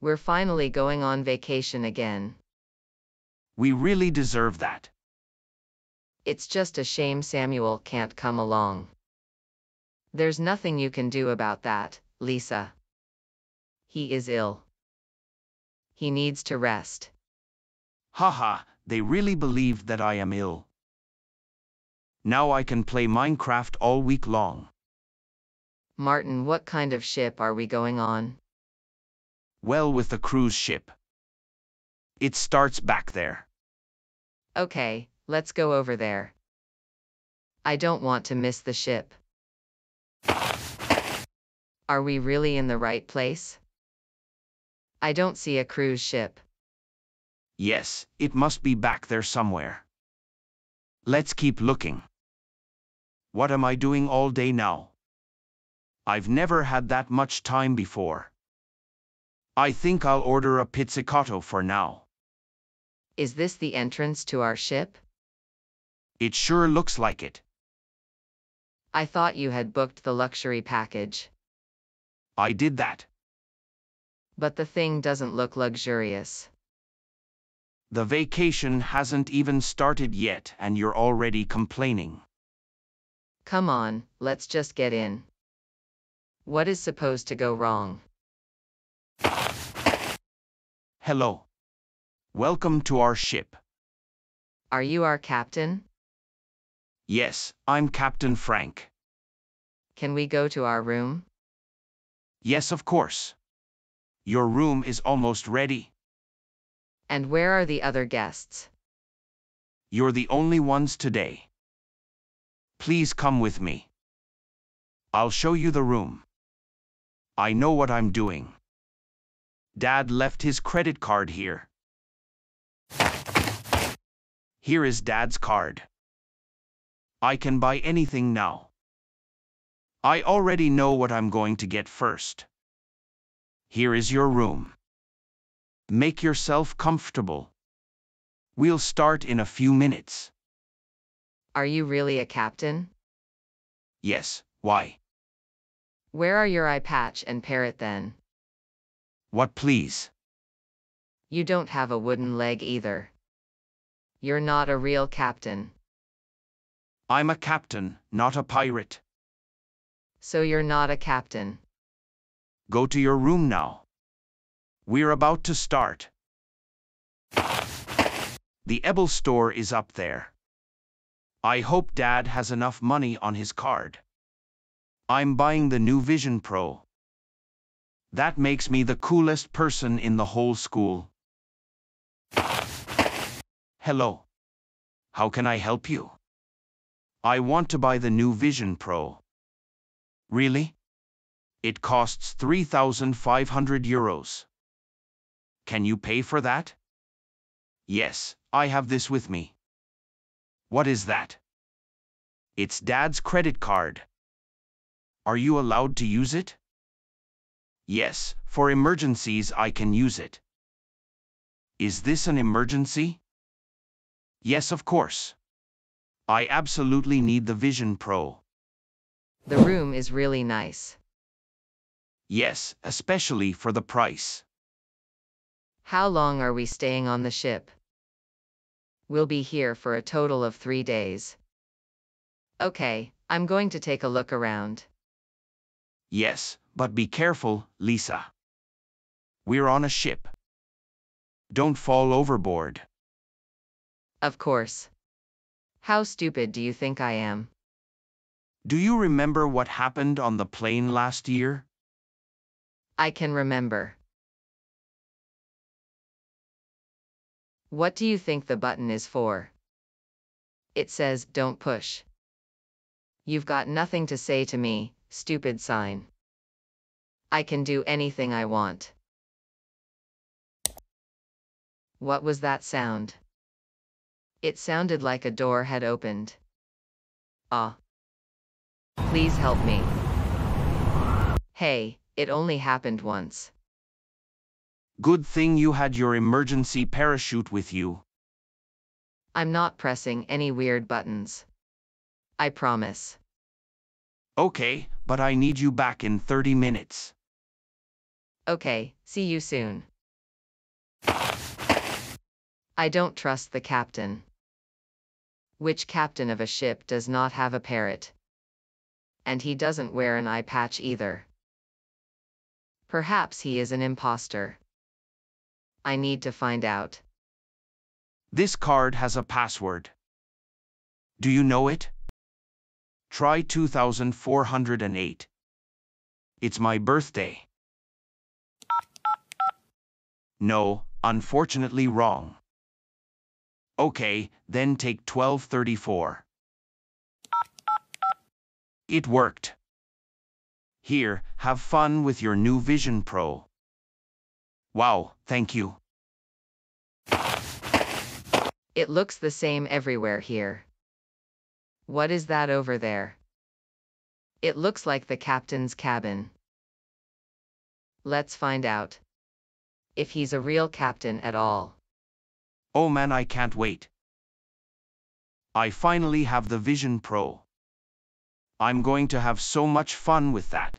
We're finally going on vacation again. We really deserve that. It's just a shame Samuel can't come along. There's nothing you can do about that, Lisa. He is ill. He needs to rest. Haha, they really believe that I am ill. Now I can play Minecraft all week long. Martin, what kind of ship are we going on? Well, with the cruise ship. It starts back there. Okay, let's go over there. I don't want to miss the ship. Are we really in the right place? I don't see a cruise ship. Yes, it must be back there somewhere. Let's keep looking. What am I doing all day now? I've never had that much time before. I think I'll order a pizzicato for now. Is this the entrance to our ship? It sure looks like it. I thought you had booked the luxury package. I did that. But the thing doesn't look luxurious. The vacation hasn't even started yet and you're already complaining. Come on, let's just get in. What is supposed to go wrong? Hello. Welcome to our ship. Are you our captain? Yes, I'm Captain Frank. Can we go to our room? Yes, of course. Your room is almost ready. And where are the other guests? You're the only ones today. Please come with me. I'll show you the room. I know what I'm doing. Dad left his credit card here. Here is Dad's card. I can buy anything now. I already know what I'm going to get first. Here is your room. Make yourself comfortable. We'll start in a few minutes. Are you really a captain? Yes, why? Where are your eye patch and parrot then? What please? You don't have a wooden leg either. You're not a real captain. I'm a captain, not a pirate. So you're not a captain. Go to your room now. We're about to start. The Apple store is up there. I hope Dad has enough money on his card. I'm buying the new Vision Pro. That makes me the coolest person in the whole school. Hello. How can I help you? I want to buy the new Vision Pro. Really? It costs 3,500 euros. Can you pay for that? Yes, I have this with me. What is that? It's Dad's credit card. Are you allowed to use it? Yes, for emergencies I can use it. Is this an emergency? Yes, of course. I absolutely need the Vision Pro. The room is really nice. Yes, especially for the price. How long are we staying on the ship? We'll be here for a total of three days. Okay, I'm going to take a look around. Yes, but be careful, Lisa. We're on a ship. Don't fall overboard. Of course. How stupid do you think I am? Do you remember what happened on the plane last year? I can remember. What do you think the button is for? It says, don't push. You've got nothing to say to me, stupid sign. I can do anything I want. What was that sound? It sounded like a door had opened. Ah. Please help me. Hey, it only happened once. Good thing you had your emergency parachute with you. I'm not pressing any weird buttons. I promise. Okay, but I need you back in 30 minutes. Okay, see you soon. I don't trust the captain. Which captain of a ship does not have a parrot? And he doesn't wear an eye patch either. Perhaps he is an impostor. I need to find out. This card has a password. Do you know it? Try 2408. It's my birthday. No, unfortunately wrong. Okay, then take 1234. It worked. Here, have fun with your new Vision Pro. Wow, thank you. It looks the same everywhere here. What is that over there? It looks like the captain's cabin. Let's find out. If he's a real captain at all. Oh man, I can't wait. I finally have the Vision Pro. I'm going to have so much fun with that.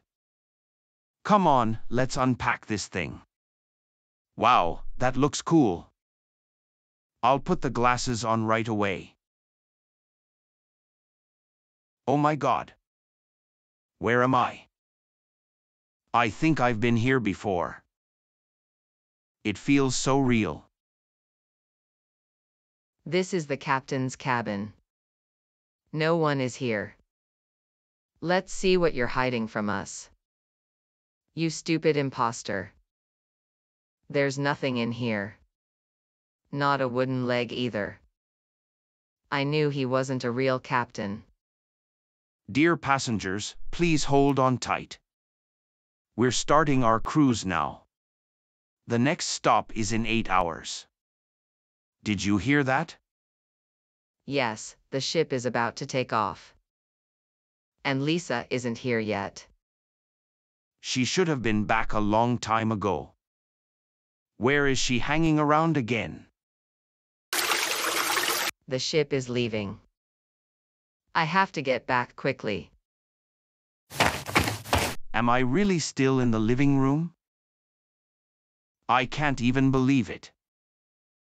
Come on, let's unpack this thing. Wow, that looks cool. I'll put the glasses on right away. Oh my god. Where am I? I think I've been here before. It feels so real. This is the captain's cabin. No one is here. Let's see what you're hiding from us. You stupid impostor. There's nothing in here. Not a wooden leg either. I knew he wasn't a real captain. Dear passengers, please hold on tight. We're starting our cruise now. The next stop is in eight hours. Did you hear that? Yes, the ship is about to take off. And Lisa isn't here yet. She should have been back a long time ago. Where is she hanging around again? The ship is leaving. I have to get back quickly. Am I really still in the living room? I can't even believe it.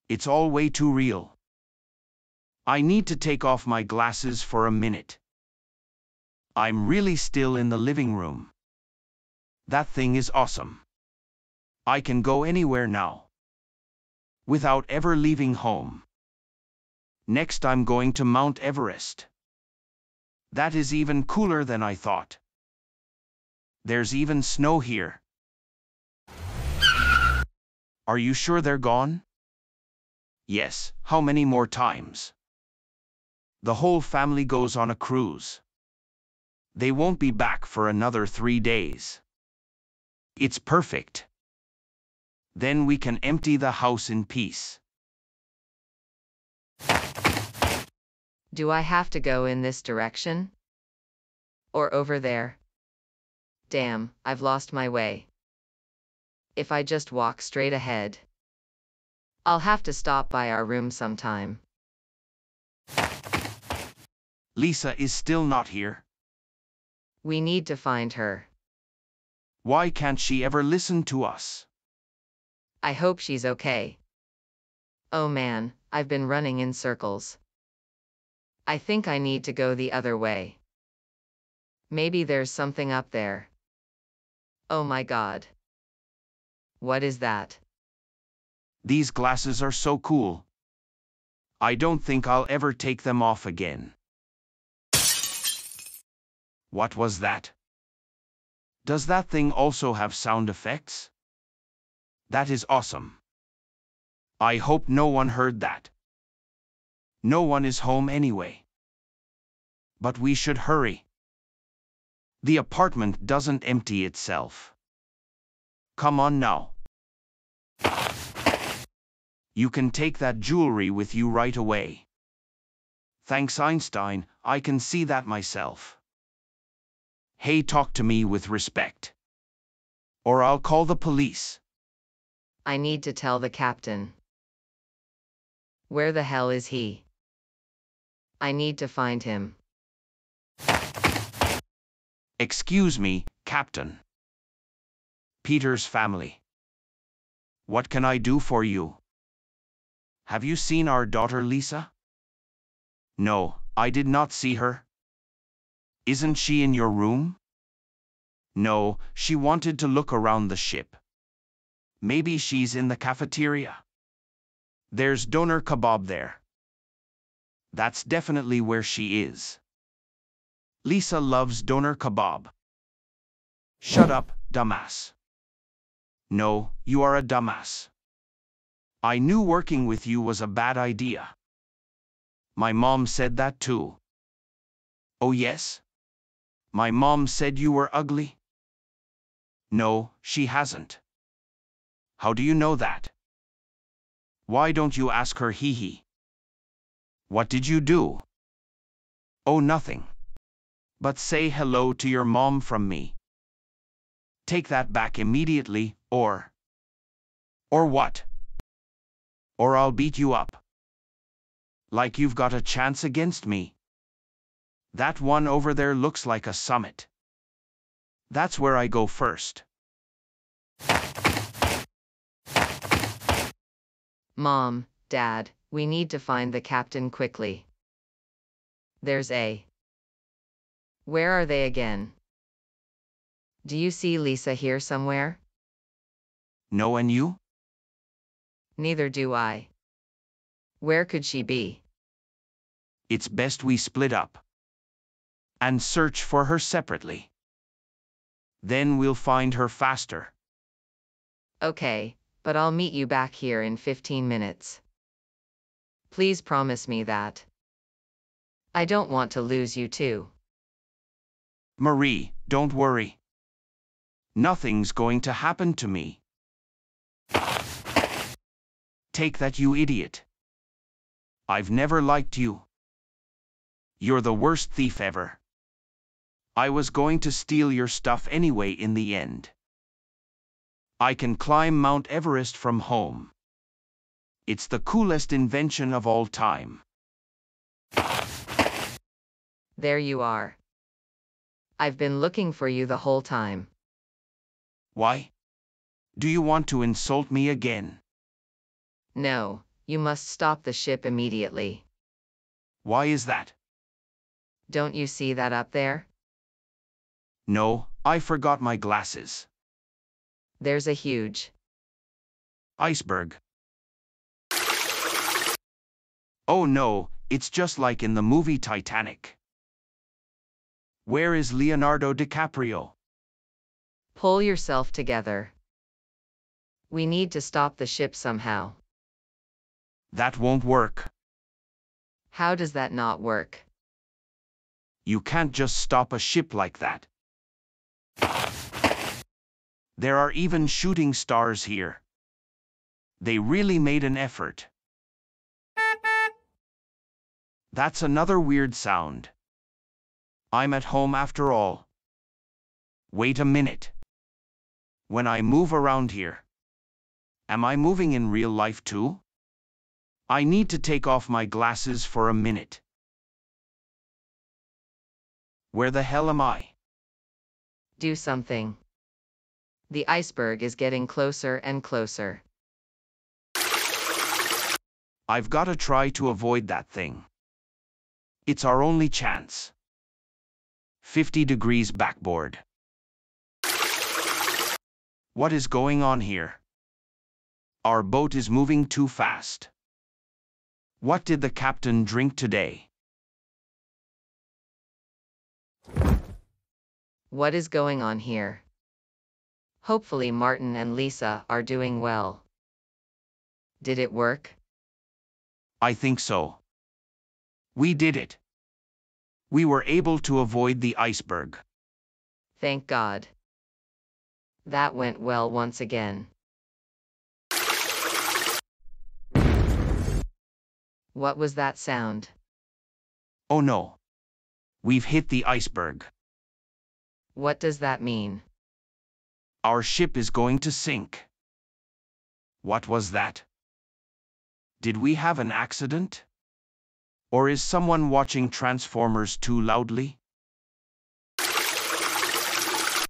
It's all way too real. I need to take off my glasses for a minute. I'm really still in the living room. That thing is awesome. I can go anywhere now. Without ever leaving home. Next I'm going to Mount Everest. That is even cooler than I thought. There's even snow here. Are you sure they're gone? Yes, how many more times? The whole family goes on a cruise. They won't be back for another three days. It's perfect. Then we can empty the house in peace. Do I have to go in this direction? Or over there? Damn, I've lost my way. If I just walk straight ahead. I'll have to stop by our room sometime. Lisa is still not here. We need to find her. Why can't she ever listen to us? I hope she's okay. Oh man, I've been running in circles. I think I need to go the other way. Maybe there's something up there. Oh my god. What is that? These glasses are so cool. I don't think I'll ever take them off again. What was that? Does that thing also have sound effects? That is awesome. I hope no one heard that. No one is home anyway. But we should hurry. The apartment doesn't empty itself. Come on now. You can take that jewelry with you right away. Thanks Einstein, I can see that myself. Hey talk to me with respect. Or I'll call the police. I need to tell the captain. Where the hell is he? I need to find him. Excuse me, Captain. Peter's family. What can I do for you? Have you seen our daughter Lisa? No, I did not see her. Isn't she in your room? No, she wanted to look around the ship. Maybe she's in the cafeteria. There's doner kebab there. That's definitely where she is. Lisa loves doner kebab. Shut up, dumbass. No, you are a dumbass. I knew working with you was a bad idea. My mom said that too. Oh yes? My mom said you were ugly? No, she hasn't. How do you know that? Why don't you ask her hee hee? What did you do? Oh nothing. But say hello to your mom from me. Take that back immediately, or... Or what? Or I'll beat you up. Like you've got a chance against me. That one over there looks like a summit. That's where I go first. Mom, Dad, we need to find the captain quickly. There's A. Where are they again? Do you see Lisa here somewhere? No and you? Neither do I. Where could she be? It's best we split up. And search for her separately. Then we'll find her faster. Okay, but I'll meet you back here in 15 minutes. Please promise me that. I don't want to lose you too. Marie, don't worry. Nothing's going to happen to me. Take that, you idiot. I've never liked you. You're the worst thief ever. I was going to steal your stuff anyway in the end. I can climb Mount Everest from home. It's the coolest invention of all time. There you are. I've been looking for you the whole time. Why? Do you want to insult me again? No, you must stop the ship immediately. Why is that? Don't you see that up there? No, I forgot my glasses. There's a huge Iceberg. Oh no, it's just like in the movie Titanic. Where is Leonardo DiCaprio? Pull yourself together. We need to stop the ship somehow. That won't work. How does that not work? You can't just stop a ship like that. There are even shooting stars here. They really made an effort. That's another weird sound. I'm at home after all. Wait a minute. When I move around here, am I moving in real life too? I need to take off my glasses for a minute. Where the hell am I? Do something. The iceberg is getting closer and closer. I've got to try to avoid that thing. It's our only chance. 50 degrees backboard. What is going on here? Our boat is moving too fast. What did the captain drink today? What is going on here? Hopefully Martin and Lisa are doing well. Did it work? I think so. We did it. We were able to avoid the iceberg. Thank God. That went well once again. What was that sound? Oh no. We've hit the iceberg. What does that mean? Our ship is going to sink. What was that? Did we have an accident? Or is someone watching Transformers too loudly?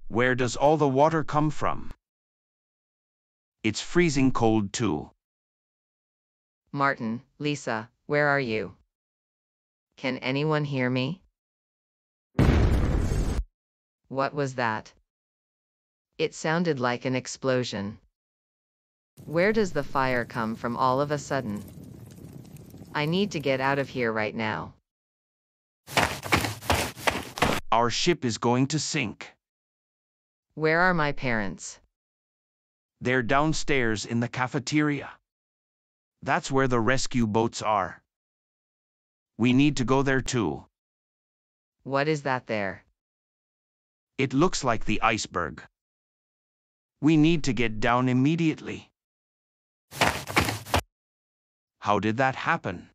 Where does all the water come from? It's freezing cold too. Martin, Lisa, where are you? Can anyone hear me? What was that? It sounded like an explosion. Where does the fire come from all of a sudden? I need to get out of here right now. Our ship is going to sink. Where are my parents? They're downstairs in the cafeteria. That's where the rescue boats are. We need to go there too. What is that there? It looks like the iceberg. We need to get down immediately. How did that happen?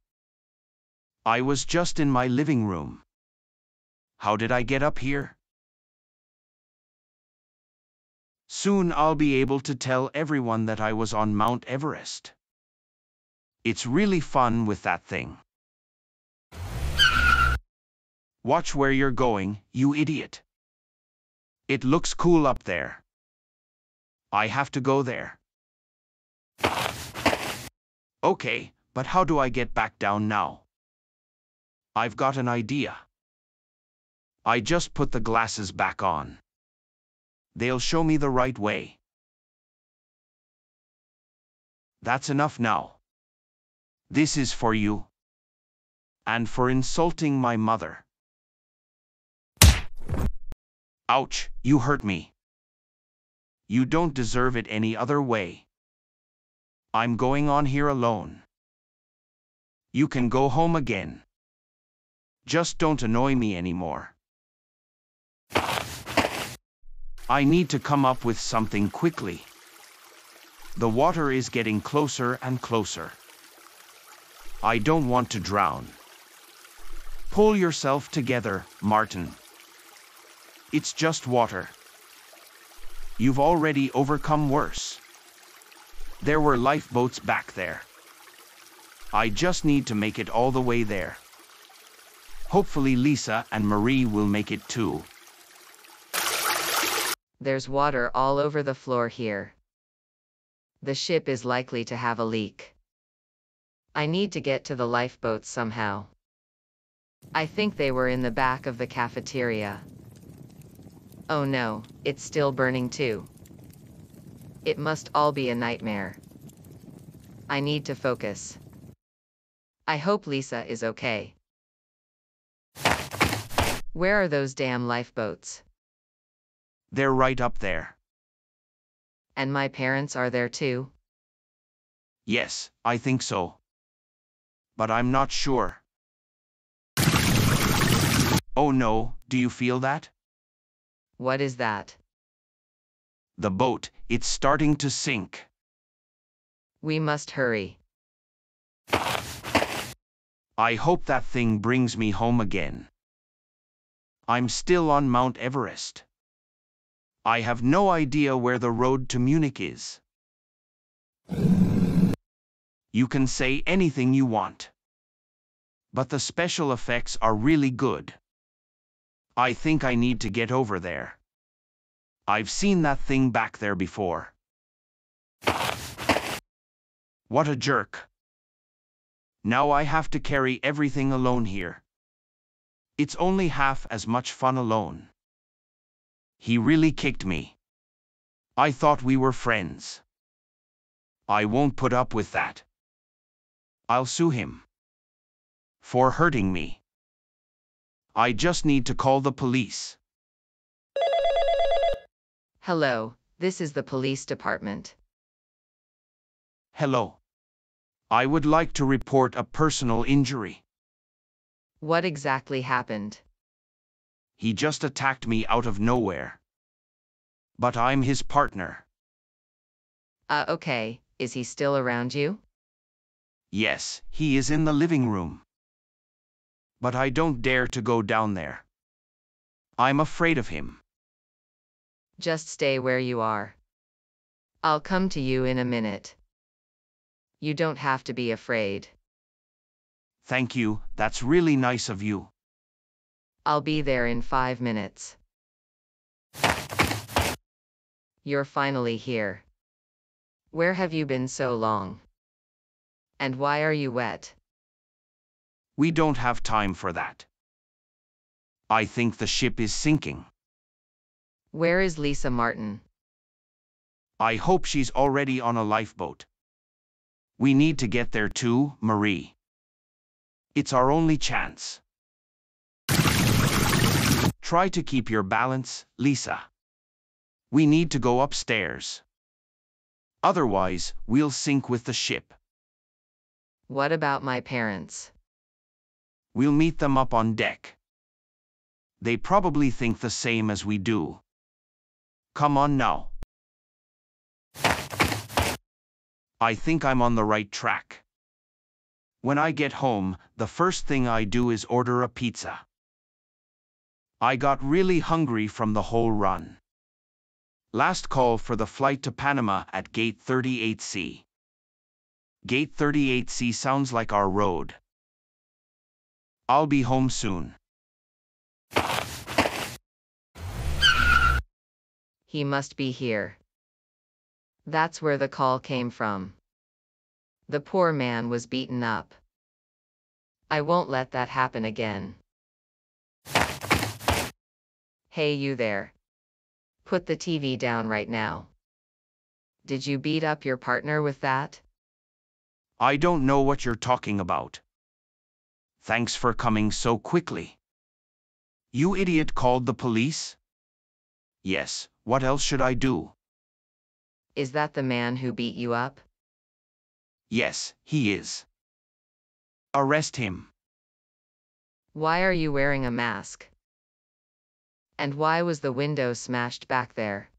I was just in my living room. How did I get up here? Soon I'll be able to tell everyone that I was on Mount Everest. It's really fun with that thing. Watch where you're going, you idiot. It looks cool up there. I have to go there. Okay, but how do I get back down now? I've got an idea. I just put the glasses back on. They'll show me the right way. That's enough now. This is for you. And for insulting my mother. Ouch, you hurt me. You don't deserve it any other way. I'm going on here alone. You can go home again. Just don't annoy me anymore. I need to come up with something quickly. The water is getting closer and closer. I don't want to drown. Pull yourself together, Martin. It's just water. You've already overcome worse. There were lifeboats back there. I just need to make it all the way there. Hopefully Lisa and Marie will make it too. There's water all over the floor here. The ship is likely to have a leak. I need to get to the lifeboats somehow. I think they were in the back of the cafeteria. Oh no, it's still burning too. It must all be a nightmare. I need to focus. I hope Lisa is okay. Where are those damn lifeboats? They're right up there. And my parents are there too? Yes, I think so. But I'm not sure. Oh no, do you feel that? What is that? The boat, it's starting to sink. We must hurry. I hope that thing brings me home again. I'm still on Mount Everest. I have no idea where the road to Munich is. You can say anything you want. But the special effects are really good. I think I need to get over there. I've seen that thing back there before. What a jerk. Now I have to carry everything alone here. It's only half as much fun alone. He really kicked me. I thought we were friends. I won't put up with that. I'll sue him. For hurting me. I just need to call the police. Hello, this is the police department. Hello. I would like to report a personal injury. What exactly happened? He just attacked me out of nowhere. But I'm his partner. Uh, okay, is he still around you? Yes, he is in the living room. But I don't dare to go down there. I'm afraid of him. Just stay where you are. I'll come to you in a minute. You don't have to be afraid. Thank you, that's really nice of you. I'll be there in five minutes. You're finally here. Where have you been so long? And why are you wet? We don't have time for that. I think the ship is sinking. Where is Lisa Martin? I hope she's already on a lifeboat. We need to get there too, Marie. It's our only chance. Try to keep your balance, Lisa. We need to go upstairs. Otherwise, we'll sink with the ship. What about my parents? We'll meet them up on deck. They probably think the same as we do. Come on now. I think I'm on the right track. When I get home, the first thing I do is order a pizza. I got really hungry from the whole run. Last call for the flight to Panama at Gate 38C. Gate 38C sounds like our road. I'll be home soon. He must be here. That's where the call came from. The poor man was beaten up. I won't let that happen again. Hey, you there. Put the TV down right now. Did you beat up your partner with that? I don't know what you're talking about. Thanks for coming so quickly. You idiot called the police? Yes, what else should I do? Is that the man who beat you up? Yes, he is. Arrest him. Why are you wearing a mask? And why was the window smashed back there?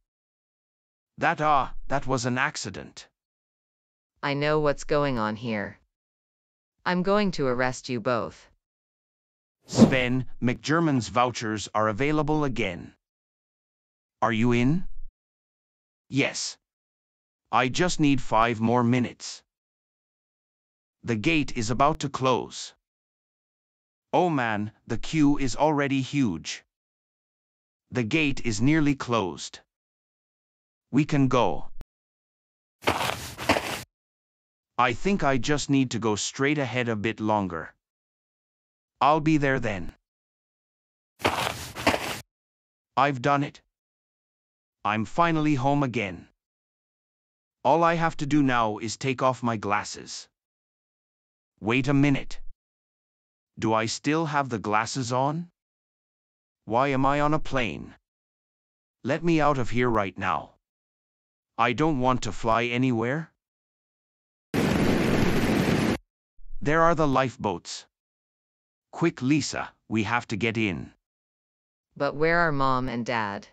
That ah, that was an accident. I know what's going on here. I'm going to arrest you both. Sven, McGerman's vouchers are available again. Are you in? Yes. I just need five more minutes. The gate is about to close. Oh man, the queue is already huge. The gate is nearly closed. We can go. I think I just need to go straight ahead a bit longer. I'll be there then. I've done it. I'm finally home again. All I have to do now is take off my glasses. Wait a minute. Do I still have the glasses on? Why am I on a plane? Let me out of here right now. I don't want to fly anywhere. There are the lifeboats. Quick, Lisa, we have to get in. But where are mom and dad?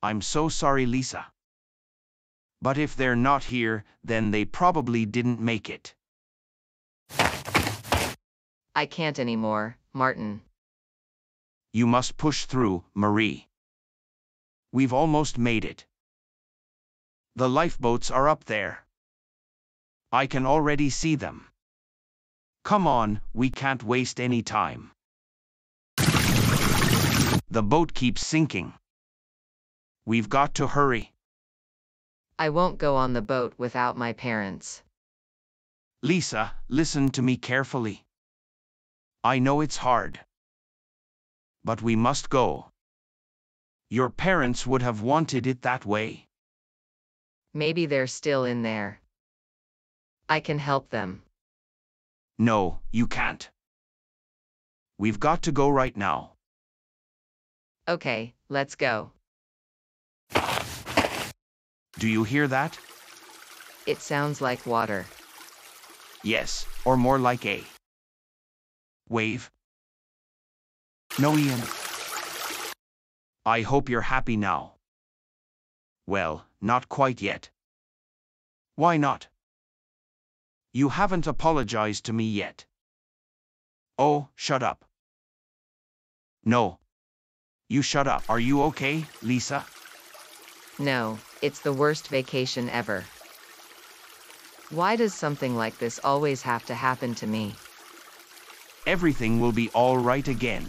I'm so sorry, Lisa. But if they're not here, then they probably didn't make it. I can't anymore, Martin. You must push through, Marie. We've almost made it. The lifeboats are up there. I can already see them. Come on, we can't waste any time. The boat keeps sinking. We've got to hurry. I won't go on the boat without my parents. Lisa, listen to me carefully. I know it's hard. But we must go. Your parents would have wanted it that way. Maybe they're still in there. I can help them. No, you can't. We've got to go right now. Okay, let's go. Do you hear that? It sounds like water. Yes, or more like a wave. No, Ian. I hope you're happy now. Well, not quite yet. Why not? You haven't apologized to me yet. Oh, shut up. No. You shut up. Are you okay, Lisa? No, it's the worst vacation ever. Why does something like this always have to happen to me? Everything will be all right again.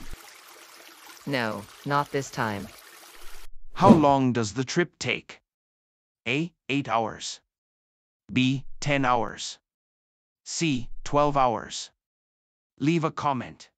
No, not this time. How long does the trip take? A. 8 hours. B. 10 hours. C. 12 hours. Leave a comment.